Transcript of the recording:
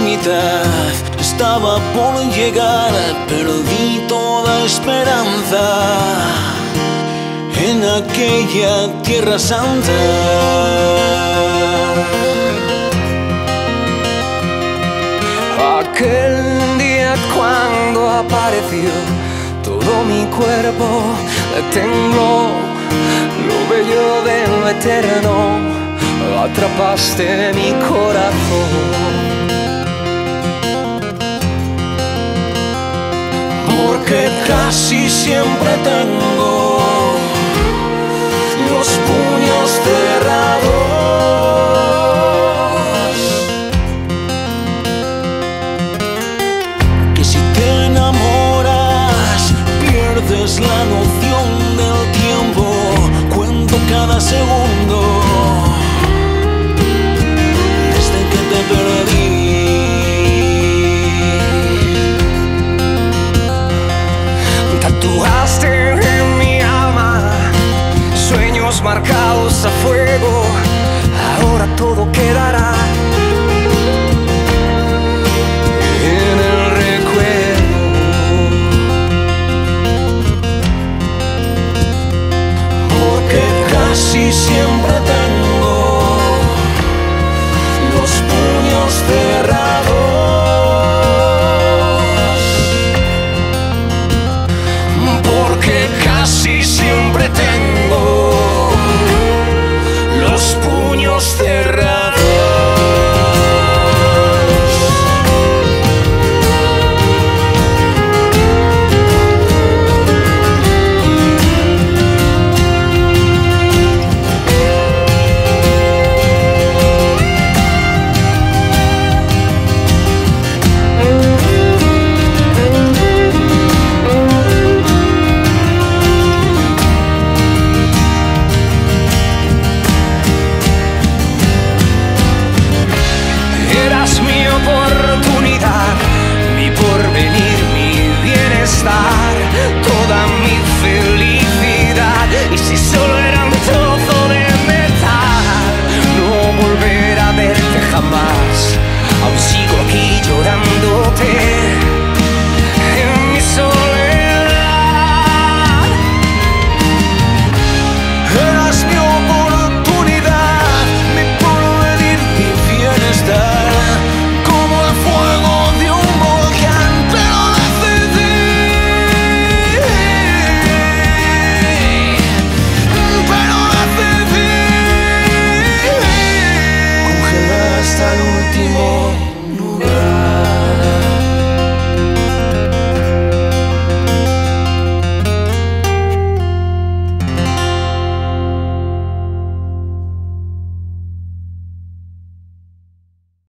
mitad estaba por llegar, perdí toda esperanza. En aquella tierra santa. Aquel día cuando apareció todo mi cuerpo tembló, lo bello de lo eterno, atrapaste mi corazón. Porque casi siempre tengo los puños cerrados. Que si te enamoras, pierdes la noción del tiempo. Cuento cada segundo a fuego, ahora todo quedará en el recuerdo. Porque casi siempre tan